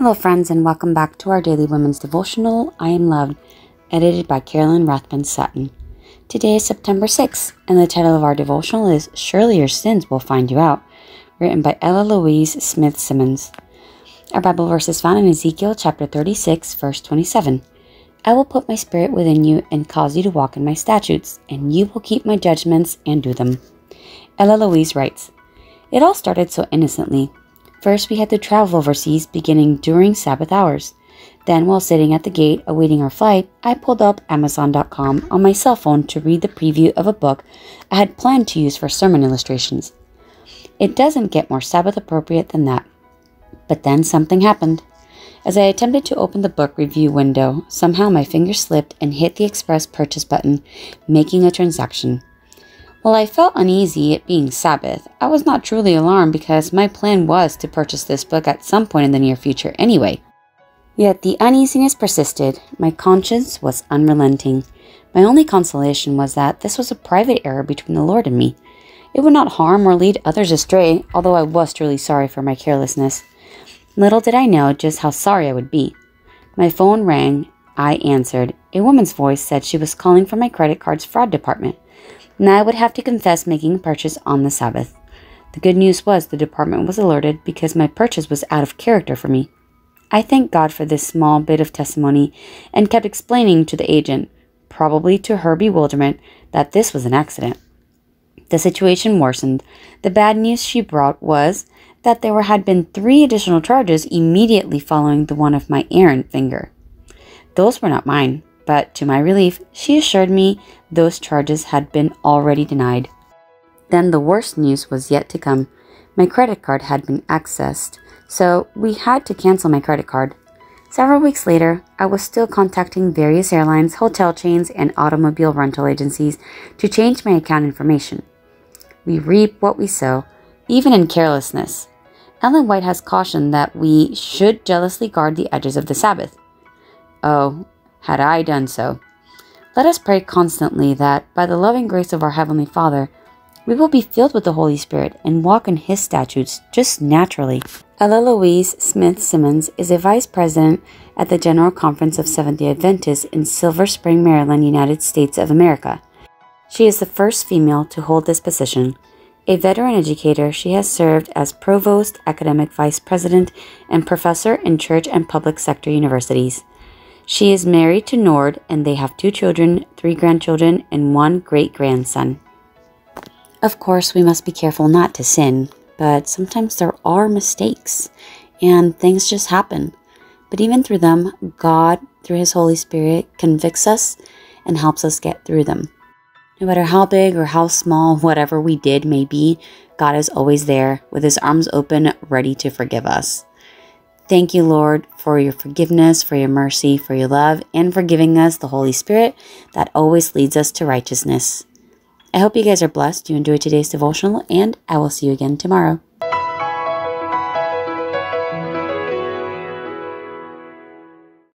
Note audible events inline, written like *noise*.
Hello, friends, and welcome back to our daily women's devotional, I Am Loved, edited by Carolyn Rathbun Sutton. Today is September 6th, and the title of our devotional is Surely Your Sins Will Find You Out, written by Ella Louise Smith Simmons. Our Bible verse is found in Ezekiel chapter 36, verse 27. I will put my spirit within you and cause you to walk in my statutes, and you will keep my judgments and do them. Ella Louise writes, It all started so innocently. First, we had to travel overseas beginning during Sabbath hours. Then, while sitting at the gate awaiting our flight, I pulled up Amazon.com on my cell phone to read the preview of a book I had planned to use for sermon illustrations. It doesn't get more Sabbath appropriate than that. But then something happened. As I attempted to open the book review window, somehow my finger slipped and hit the express purchase button, making a transaction. While I felt uneasy it being Sabbath, I was not truly alarmed because my plan was to purchase this book at some point in the near future anyway. Yet the uneasiness persisted. My conscience was unrelenting. My only consolation was that this was a private error between the Lord and me. It would not harm or lead others astray, although I was truly sorry for my carelessness. Little did I know just how sorry I would be. My phone rang. I answered. A woman's voice said she was calling from my credit card's fraud department. Now I would have to confess making a purchase on the Sabbath. The good news was the department was alerted because my purchase was out of character for me. I thanked God for this small bit of testimony and kept explaining to the agent, probably to her bewilderment, that this was an accident. The situation worsened. The bad news she brought was that there had been three additional charges immediately following the one of my errant finger. Those were not mine but to my relief, she assured me those charges had been already denied. Then the worst news was yet to come. My credit card had been accessed, so we had to cancel my credit card. Several weeks later, I was still contacting various airlines, hotel chains, and automobile rental agencies to change my account information. We reap what we sow, even in carelessness. Ellen White has cautioned that we should jealously guard the edges of the Sabbath. Oh, had I done so. Let us pray constantly that, by the loving grace of our Heavenly Father, we will be filled with the Holy Spirit and walk in His statutes just naturally. Ella Louise Smith Simmons is a vice president at the General Conference of Seventh day Adventists in Silver Spring, Maryland, United States of America. She is the first female to hold this position. A veteran educator, she has served as provost, academic vice president, and professor in church and public sector universities. She is married to Nord and they have two children, three grandchildren, and one great grandson. Of course, we must be careful not to sin, but sometimes there are mistakes and things just happen. But even through them, God, through His Holy Spirit, convicts us and helps us get through them. No matter how big or how small *laughs* whatever we did may be, God is always there with His arms open, ready to forgive us. Thank you, Lord, for your forgiveness, for your mercy, for your love, and for giving us the Holy Spirit that always leads us to righteousness. I hope you guys are blessed. You enjoyed today's devotional, and I will see you again tomorrow.